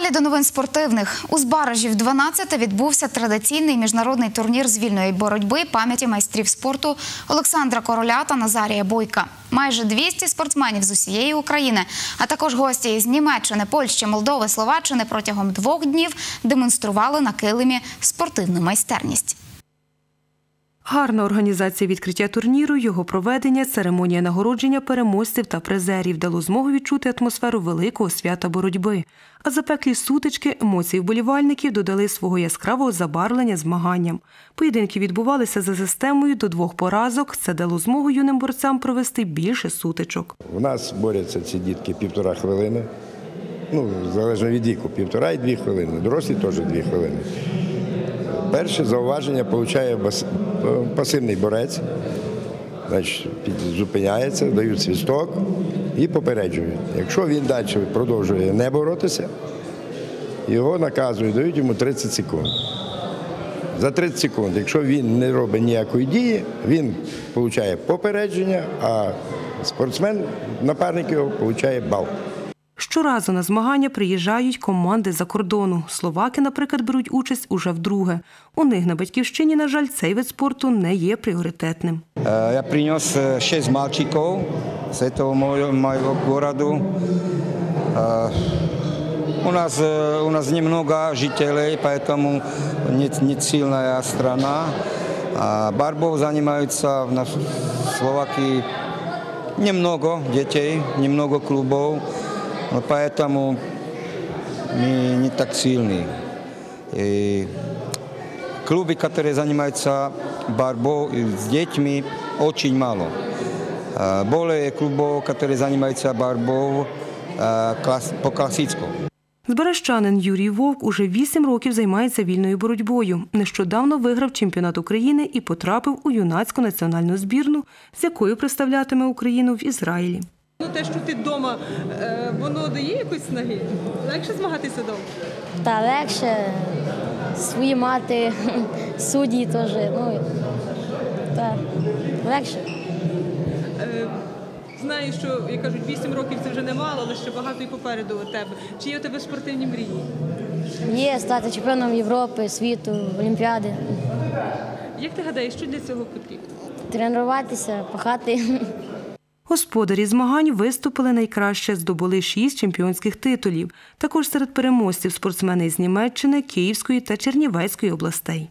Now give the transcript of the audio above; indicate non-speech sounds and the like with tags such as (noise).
далі до новин спортивних. У Збаражі в 12 відбувся традиційний міжнародний турнір з вільної боротьби пам'яті майстрів спорту Олександра Короля та Назарія Бойка. Майже 200 спортсменів з усієї України, а також гості із Німеччини, Польщі, Молдови, Словаччини протягом двох днів демонстрували на килимі спортивну майстерність. Гарна організація відкриття турніру, його проведення, церемонія нагородження переможців та призерів дало змогу відчути атмосферу великого свята боротьби. А запеклі сутички, емоції вболівальників додали свого яскравого забарвлення змаганням. Поєдинки відбувалися за системою до двох поразок. Це дало змогу юним борцям провести більше сутичок. У нас борються ці дітки півтора хвилини. Ну, залежно від віку, півтора і дві хвилини. Дорослі теж дві хвилини. Перше зауваження отримує пасивний борець, значить, зупиняється, дають свісток і попереджують. Якщо він далі продовжує не боротися, його наказують, дають йому 30 секунд. За 30 секунд, якщо він не робить ніякої дії, він отримує попередження, а спортсмен, напарник його, отримує бал. Щоразу на змагання приїжджають команди за кордону. Словаки, наприклад, беруть участь уже вдруге. У них на батьківщині, на жаль, цей вид спорту не є пріоритетним. Е, Я принес е, шесть мальчиков с этого моего, моего города. Е, У нас, э, у нас немного жителей, поэтому не, не сильная страна. А Барбов занимаются в нас- в Словакии немного детей, немного клубов, но поэтому мы не так сильны. И Клубы, которые занимаются борьбой с детьми, очень мало. Э, Более клубов, которые занимаются борьбой э, класс- по классическому. Зберещанин Юрій Вовк уже вісім років займається вільною боротьбою. Нещодавно виграв чемпіонат України і потрапив у юнацьку національну збірну, з якою представлятиме Україну в Ізраїлі. Ну, те, що ти вдома, е, воно дає якось снаги? Легше змагатися вдома? Та легше, свої мати, (laughs) судді теж. Ну, та, легше. Е, Знаю, що, як кажуть, 8 років це вже немало, але ще багато і попереду у тебе. Чи є у тебе спортивні мрії? Є стати чемпіоном Європи, світу, Олімпіади, Як ти гадаєш, що для цього потрібно? тренуватися, пахати. (laughs) Господарі змагань виступили найкраще, здобули шість чемпіонських титулів. Також серед переможців спортсмени з Німеччини, Київської та Чернівецької областей.